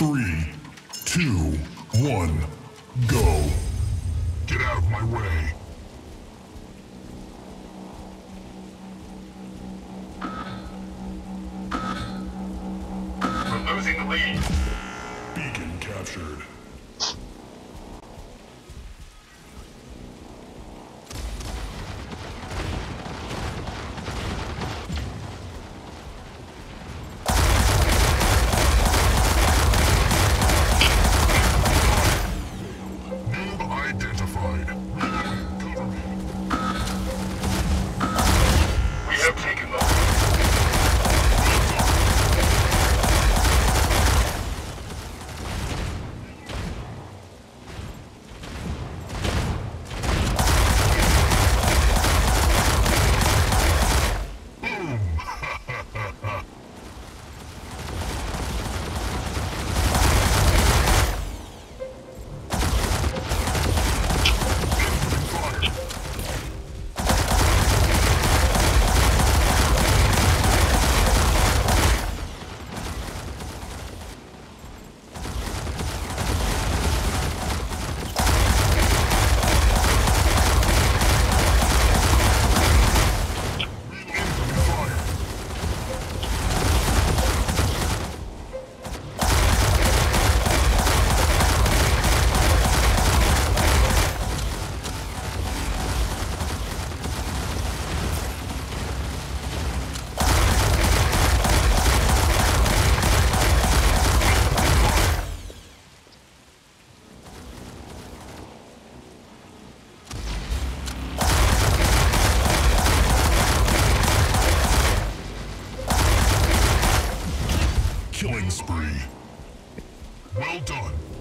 Three, two, one, go. Get out of my way. We're losing the lead. Beacon captured. Well done.